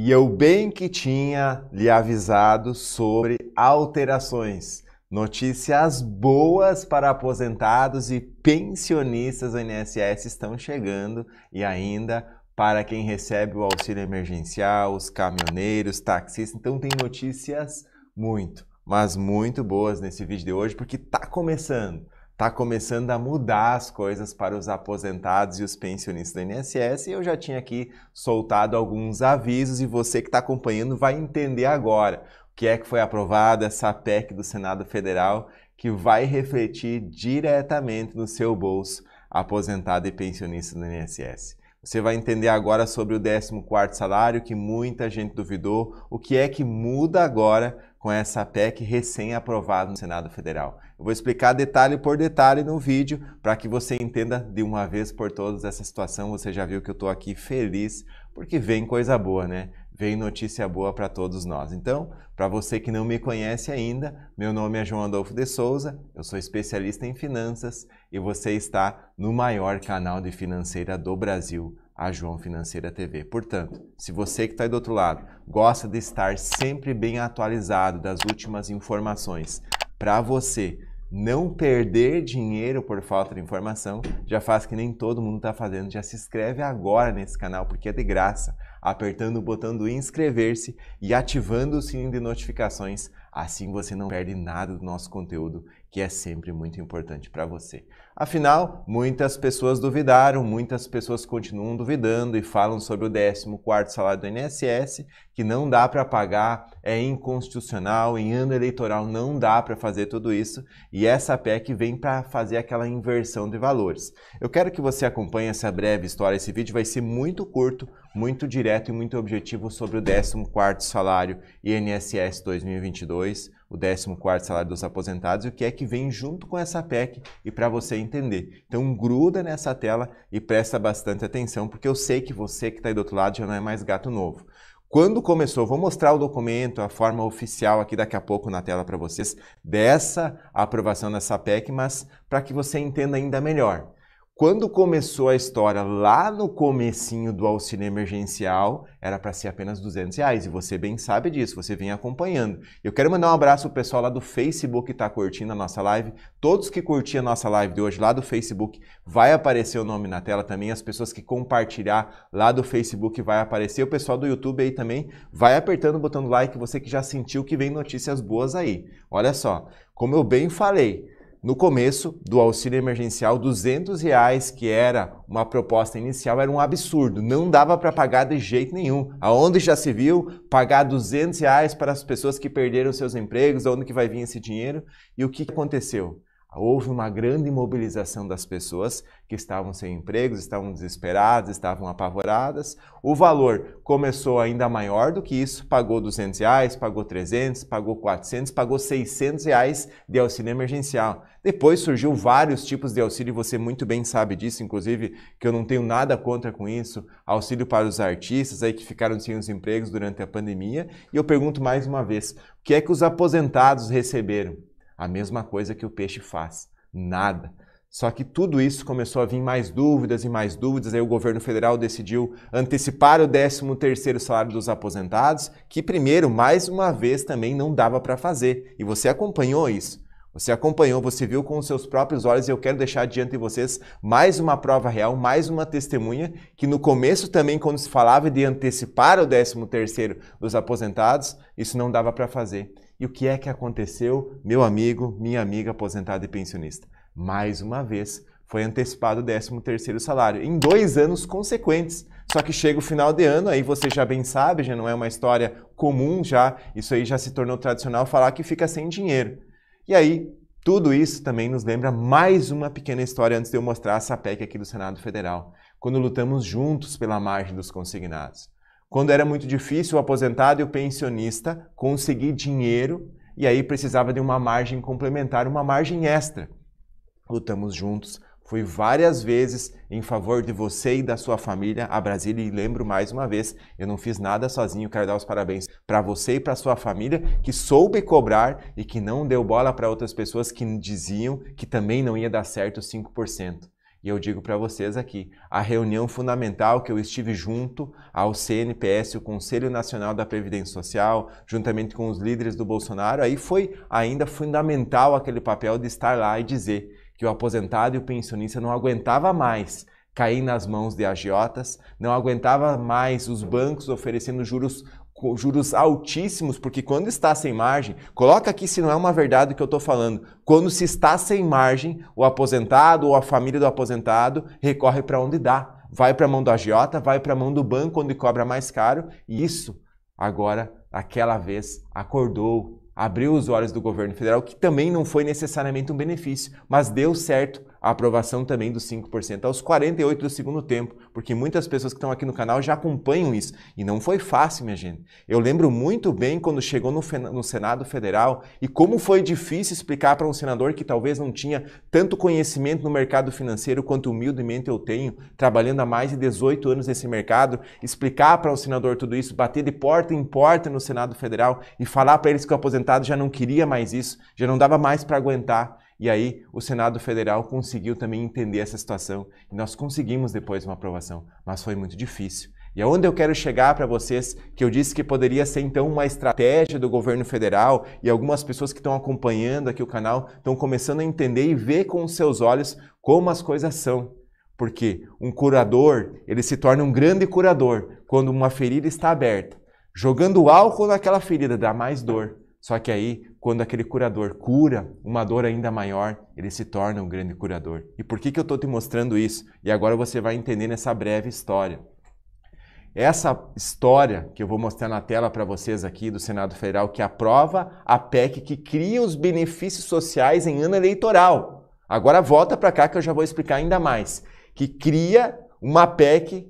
E eu bem que tinha lhe avisado sobre alterações. Notícias boas para aposentados e pensionistas do INSS estão chegando e ainda para quem recebe o auxílio emergencial, os caminhoneiros, taxistas. Então tem notícias muito, mas muito boas nesse vídeo de hoje porque está começando está começando a mudar as coisas para os aposentados e os pensionistas do INSS e eu já tinha aqui soltado alguns avisos e você que está acompanhando vai entender agora o que é que foi aprovado essa PEC do Senado Federal que vai refletir diretamente no seu bolso aposentado e pensionista do INSS. Você vai entender agora sobre o 14º salário que muita gente duvidou, o que é que muda agora com essa PEC recém-aprovada no Senado Federal. Eu vou explicar detalhe por detalhe no vídeo para que você entenda de uma vez por todas essa situação. Você já viu que eu estou aqui feliz porque vem coisa boa, né? Vem notícia boa para todos nós. Então, para você que não me conhece ainda, meu nome é João Adolfo de Souza, eu sou especialista em finanças e você está no maior canal de financeira do Brasil, a João Financeira TV. Portanto, se você que está aí do outro lado gosta de estar sempre bem atualizado das últimas informações para você não perder dinheiro por falta de informação, já faz que nem todo mundo está fazendo. Já se inscreve agora nesse canal, porque é de graça, apertando o botão do inscrever-se e ativando o sininho de notificações. Assim você não perde nada do nosso conteúdo, que é sempre muito importante para você. Afinal, muitas pessoas duvidaram, muitas pessoas continuam duvidando e falam sobre o 14º salário do INSS, que não dá para pagar, é inconstitucional, em ano eleitoral não dá para fazer tudo isso, e essa PEC vem para fazer aquela inversão de valores. Eu quero que você acompanhe essa breve história, esse vídeo vai ser muito curto, muito direto e muito objetivo sobre o 14º salário INSS 2022, o 14º salário dos aposentados e o que é que vem junto com essa PEC e para você entender. Então gruda nessa tela e presta bastante atenção, porque eu sei que você que está aí do outro lado já não é mais gato novo. Quando começou, vou mostrar o documento, a forma oficial aqui daqui a pouco na tela para vocês, dessa aprovação dessa PEC, mas para que você entenda ainda melhor. Quando começou a história lá no comecinho do auxílio emergencial, era para ser apenas 200 reais e você bem sabe disso, você vem acompanhando. Eu quero mandar um abraço pro pessoal lá do Facebook que está curtindo a nossa live. Todos que curtiram a nossa live de hoje lá do Facebook, vai aparecer o nome na tela também. As pessoas que compartilhar lá do Facebook vai aparecer. O pessoal do YouTube aí também vai apertando o botão do like, você que já sentiu que vem notícias boas aí. Olha só, como eu bem falei, no começo do auxílio emergencial, 200 reais, que era uma proposta inicial, era um absurdo. Não dava para pagar de jeito nenhum. Aonde já se viu pagar 200 reais para as pessoas que perderam seus empregos, aonde que vai vir esse dinheiro? E o que aconteceu? Houve uma grande mobilização das pessoas que estavam sem empregos, estavam desesperadas, estavam apavoradas. O valor começou ainda maior do que isso, pagou 200 reais, pagou 300, pagou 400, pagou 600 reais de auxílio emergencial. Depois surgiu vários tipos de auxílio, você muito bem sabe disso, inclusive que eu não tenho nada contra com isso. Auxílio para os artistas aí que ficaram sem os empregos durante a pandemia. E eu pergunto mais uma vez, o que é que os aposentados receberam? A mesma coisa que o peixe faz, nada. Só que tudo isso começou a vir mais dúvidas e mais dúvidas. Aí o governo federal decidiu antecipar o 13º salário dos aposentados, que primeiro, mais uma vez, também não dava para fazer. E você acompanhou isso. Você acompanhou, você viu com os seus próprios olhos e eu quero deixar diante de vocês mais uma prova real, mais uma testemunha que no começo também quando se falava de antecipar o 13º dos aposentados, isso não dava para fazer. E o que é que aconteceu, meu amigo, minha amiga aposentada e pensionista? Mais uma vez, foi antecipado o 13º salário, em dois anos consequentes. Só que chega o final de ano, aí você já bem sabe, já não é uma história comum, já isso aí já se tornou tradicional falar que fica sem dinheiro. E aí, tudo isso também nos lembra mais uma pequena história antes de eu mostrar essa PEC aqui do Senado Federal, quando lutamos juntos pela margem dos consignados quando era muito difícil o aposentado e o pensionista conseguir dinheiro e aí precisava de uma margem complementar, uma margem extra. Lutamos juntos, fui várias vezes em favor de você e da sua família a Brasília e lembro mais uma vez, eu não fiz nada sozinho, quero dar os parabéns para você e para sua família que soube cobrar e que não deu bola para outras pessoas que diziam que também não ia dar certo 5%. E eu digo para vocês aqui, a reunião fundamental que eu estive junto ao CNPS, o Conselho Nacional da Previdência Social, juntamente com os líderes do Bolsonaro, aí foi ainda fundamental aquele papel de estar lá e dizer que o aposentado e o pensionista não aguentava mais cair nas mãos de agiotas, não aguentava mais os bancos oferecendo juros juros altíssimos, porque quando está sem margem, coloca aqui se não é uma verdade o que eu estou falando. Quando se está sem margem, o aposentado ou a família do aposentado recorre para onde dá. Vai para a mão do agiota, vai para a mão do banco onde cobra mais caro, e isso agora, aquela vez, acordou, abriu os olhos do governo federal, que também não foi necessariamente um benefício, mas deu certo a aprovação também dos 5% aos 48 do segundo tempo, porque muitas pessoas que estão aqui no canal já acompanham isso. E não foi fácil, minha gente. Eu lembro muito bem quando chegou no, no Senado Federal e como foi difícil explicar para um senador que talvez não tinha tanto conhecimento no mercado financeiro quanto humildemente eu tenho, trabalhando há mais de 18 anos nesse mercado, explicar para um senador tudo isso, bater de porta em porta no Senado Federal e falar para eles que o aposentado já não queria mais isso, já não dava mais para aguentar. E aí o Senado Federal conseguiu também entender essa situação e nós conseguimos depois uma aprovação, mas foi muito difícil. E aonde eu quero chegar para vocês, que eu disse que poderia ser então uma estratégia do governo federal e algumas pessoas que estão acompanhando aqui o canal estão começando a entender e ver com os seus olhos como as coisas são. Porque um curador, ele se torna um grande curador quando uma ferida está aberta. Jogando álcool naquela ferida dá mais dor. Só que aí, quando aquele curador cura uma dor ainda maior, ele se torna um grande curador. E por que, que eu estou te mostrando isso? E agora você vai entender nessa breve história. Essa história que eu vou mostrar na tela para vocês aqui do Senado Federal, que aprova a PEC que cria os benefícios sociais em ano eleitoral. Agora volta para cá que eu já vou explicar ainda mais. Que cria uma PEC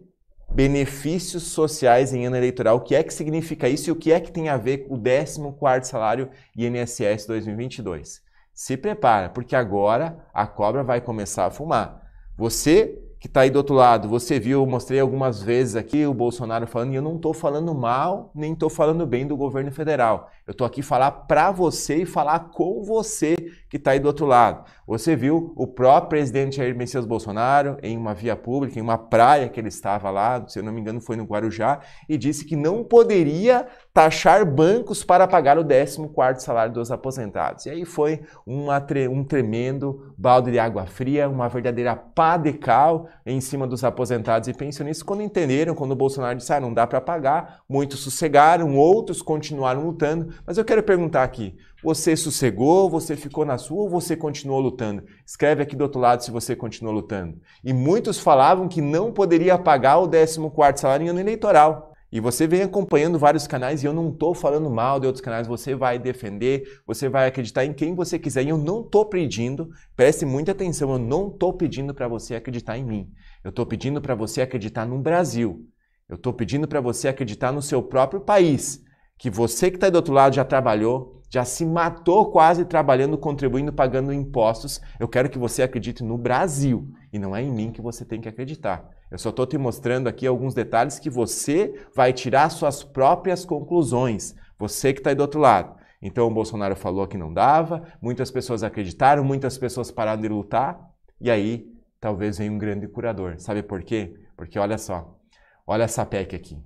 benefícios sociais em ano eleitoral. O que é que significa isso e o que é que tem a ver com o 14º salário INSS 2022? Se prepara, porque agora a cobra vai começar a fumar. Você que está aí do outro lado, você viu, mostrei algumas vezes aqui o Bolsonaro falando, e eu não estou falando mal, nem estou falando bem do governo federal. Eu estou aqui falar para você e falar com você que está aí do outro lado. Você viu o próprio presidente Jair Messias Bolsonaro em uma via pública, em uma praia que ele estava lá, se eu não me engano foi no Guarujá, e disse que não poderia taxar bancos para pagar o 14º salário dos aposentados. E aí foi uma, um tremendo balde de água fria, uma verdadeira pá de cal em cima dos aposentados e pensionistas, quando entenderam, quando o Bolsonaro disse, ah, não dá para pagar, muitos sossegaram, outros continuaram lutando, mas eu quero perguntar aqui: você sossegou, você ficou na sua ou você continuou lutando? Escreve aqui do outro lado se você continuou lutando. E muitos falavam que não poderia pagar o 14 salário em ano eleitoral. E você vem acompanhando vários canais e eu não estou falando mal de outros canais, você vai defender, você vai acreditar em quem você quiser. E eu não estou pedindo, preste muita atenção, eu não estou pedindo para você acreditar em mim. Eu estou pedindo para você acreditar no Brasil. Eu estou pedindo para você acreditar no seu próprio país que você que está do outro lado já trabalhou, já se matou quase trabalhando, contribuindo, pagando impostos. Eu quero que você acredite no Brasil e não é em mim que você tem que acreditar. Eu só estou te mostrando aqui alguns detalhes que você vai tirar suas próprias conclusões. Você que está aí do outro lado. Então o Bolsonaro falou que não dava, muitas pessoas acreditaram, muitas pessoas pararam de lutar e aí talvez venha um grande curador. Sabe por quê? Porque olha só, olha essa PEC aqui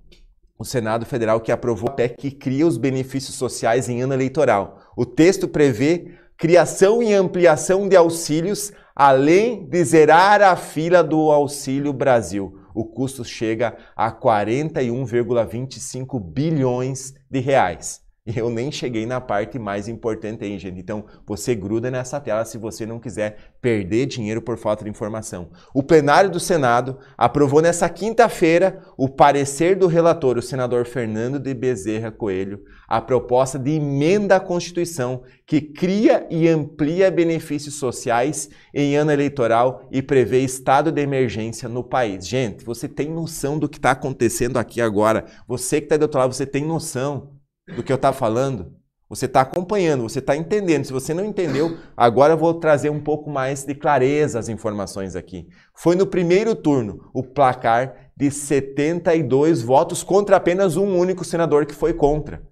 o Senado Federal que aprovou a PEC que cria os benefícios sociais em ano eleitoral. O texto prevê criação e ampliação de auxílios, além de zerar a fila do Auxílio Brasil. O custo chega a 41,25 bilhões de reais. E eu nem cheguei na parte mais importante aí, gente. Então, você gruda nessa tela se você não quiser perder dinheiro por falta de informação. O plenário do Senado aprovou nessa quinta-feira o parecer do relator, o senador Fernando de Bezerra Coelho, a proposta de emenda à Constituição que cria e amplia benefícios sociais em ano eleitoral e prevê estado de emergência no país. Gente, você tem noção do que está acontecendo aqui agora? Você que está do outro lado, você tem noção? Do que eu estava falando? Você está acompanhando, você está entendendo. Se você não entendeu, agora eu vou trazer um pouco mais de clareza as informações aqui. Foi no primeiro turno o placar de 72 votos contra apenas um único senador que foi contra.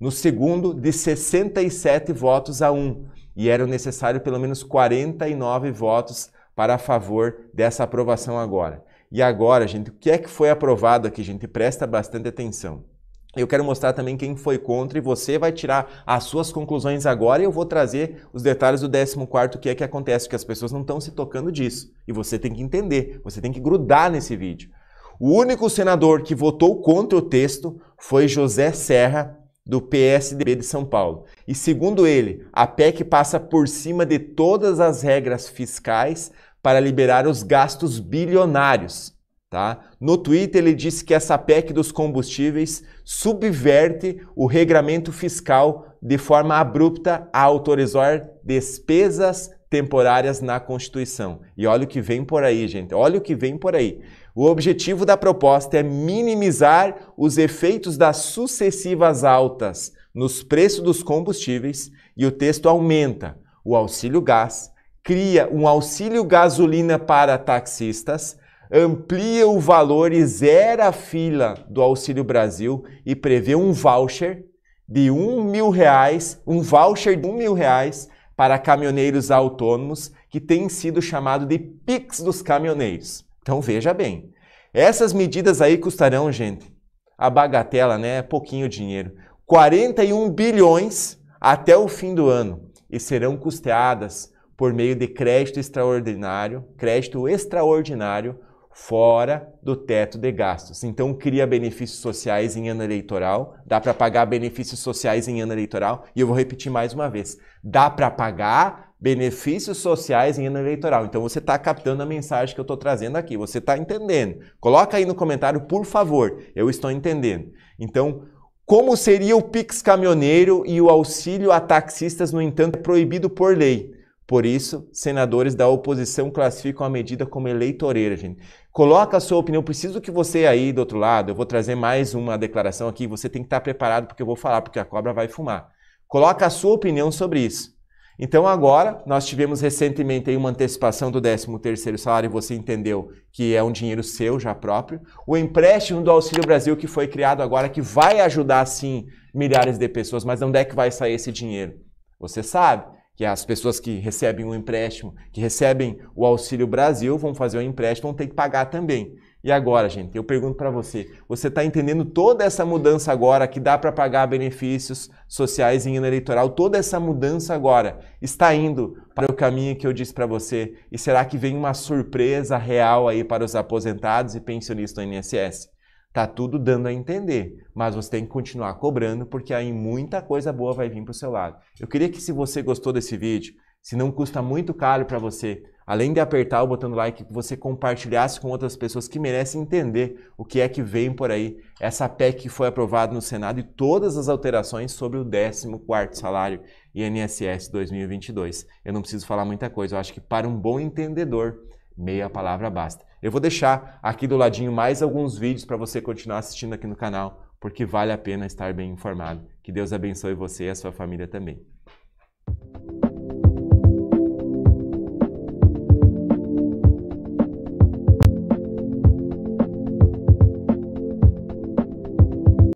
No segundo, de 67 votos a um. E eram necessários pelo menos 49 votos para a favor dessa aprovação agora. E agora, gente, o que é que foi aprovado aqui, gente? Presta bastante atenção. Eu quero mostrar também quem foi contra e você vai tirar as suas conclusões agora e eu vou trazer os detalhes do 14 o que é que acontece, que as pessoas não estão se tocando disso. E você tem que entender, você tem que grudar nesse vídeo. O único senador que votou contra o texto foi José Serra, do PSDB de São Paulo. E segundo ele, a PEC passa por cima de todas as regras fiscais para liberar os gastos bilionários Tá? No Twitter, ele disse que essa PEC dos combustíveis subverte o regramento fiscal de forma abrupta a autorizar despesas temporárias na Constituição. E olha o que vem por aí, gente. Olha o que vem por aí. O objetivo da proposta é minimizar os efeitos das sucessivas altas nos preços dos combustíveis e o texto aumenta o auxílio gás, cria um auxílio gasolina para taxistas amplia o valor e zera a fila do Auxílio Brasil e prevê um voucher de um mil reais, um voucher de um mil reais para caminhoneiros autônomos, que tem sido chamado de PIX dos caminhoneiros. Então veja bem, essas medidas aí custarão, gente, a bagatela, né? Pouquinho dinheiro. 41 bilhões até o fim do ano e serão custeadas por meio de crédito extraordinário, crédito extraordinário fora do teto de gastos. Então cria benefícios sociais em ano eleitoral, dá para pagar benefícios sociais em ano eleitoral, e eu vou repetir mais uma vez, dá para pagar benefícios sociais em ano eleitoral. Então você está captando a mensagem que eu estou trazendo aqui, você está entendendo. Coloca aí no comentário, por favor, eu estou entendendo. Então, como seria o Pix caminhoneiro e o auxílio a taxistas, no entanto, é proibido por lei? Por isso, senadores da oposição classificam a medida como eleitoreira, gente. Coloca a sua opinião. Preciso que você aí do outro lado, eu vou trazer mais uma declaração aqui, você tem que estar preparado porque eu vou falar, porque a cobra vai fumar. Coloca a sua opinião sobre isso. Então agora, nós tivemos recentemente uma antecipação do 13º salário você entendeu que é um dinheiro seu já próprio. O empréstimo do Auxílio Brasil que foi criado agora, que vai ajudar sim milhares de pessoas, mas onde é que vai sair esse dinheiro? Você sabe que as pessoas que recebem um empréstimo, que recebem o Auxílio Brasil, vão fazer o um empréstimo, vão ter que pagar também. E agora, gente, eu pergunto para você, você está entendendo toda essa mudança agora que dá para pagar benefícios sociais em ano eleitoral? Toda essa mudança agora está indo para o caminho que eu disse para você? E será que vem uma surpresa real aí para os aposentados e pensionistas do INSS? Tá tudo dando a entender, mas você tem que continuar cobrando porque aí muita coisa boa vai vir para o seu lado. Eu queria que se você gostou desse vídeo, se não custa muito caro para você, além de apertar o botão do like, você compartilhasse com outras pessoas que merecem entender o que é que vem por aí, essa PEC que foi aprovada no Senado e todas as alterações sobre o 14º salário INSS 2022. Eu não preciso falar muita coisa, eu acho que para um bom entendedor, meia palavra basta. Eu vou deixar aqui do ladinho mais alguns vídeos para você continuar assistindo aqui no canal, porque vale a pena estar bem informado. Que Deus abençoe você e a sua família também.